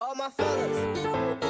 all my fellas.